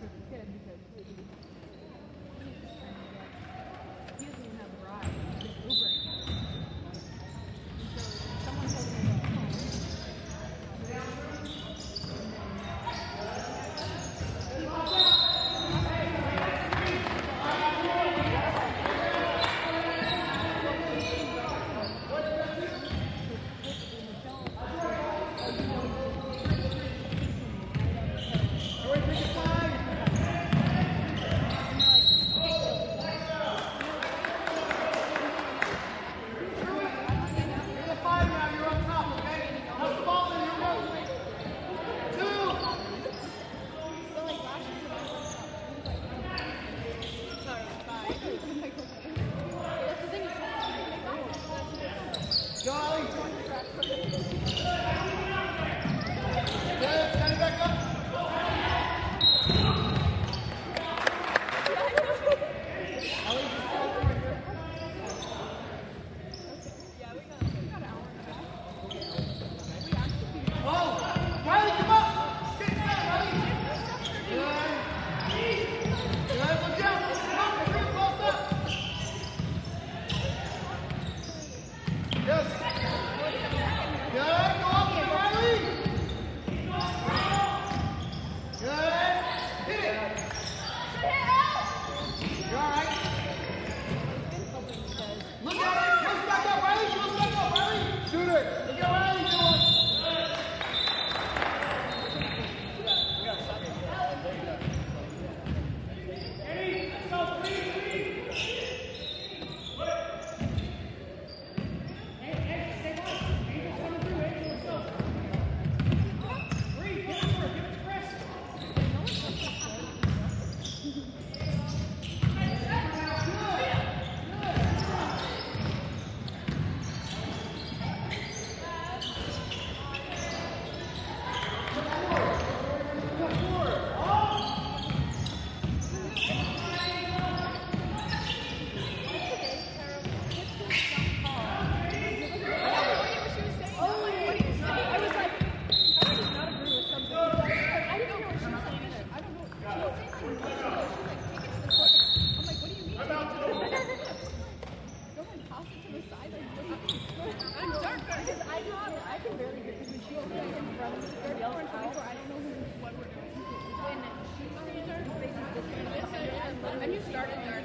at the bench waiting are all just I'm like,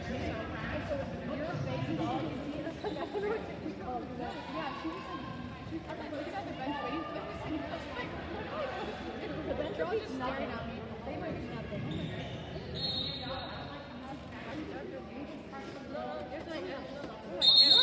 There's like, You're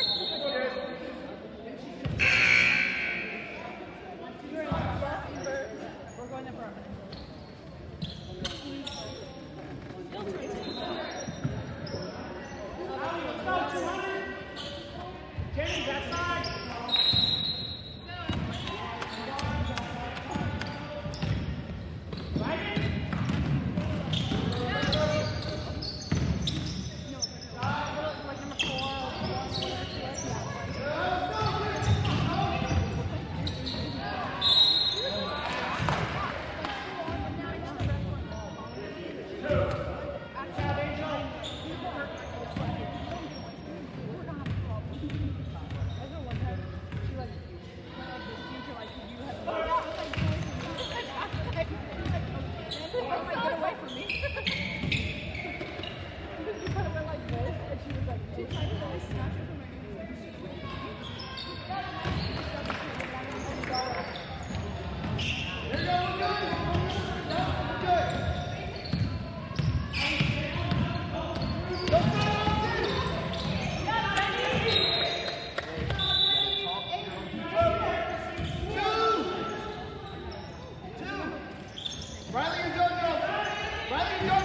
Let me go!